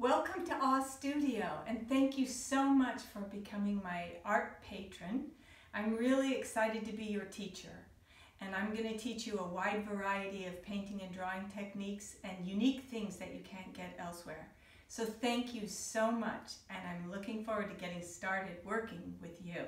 Welcome to Awe Studio and thank you so much for becoming my art patron. I'm really excited to be your teacher and I'm going to teach you a wide variety of painting and drawing techniques and unique things that you can't get elsewhere. So thank you so much and I'm looking forward to getting started working with you.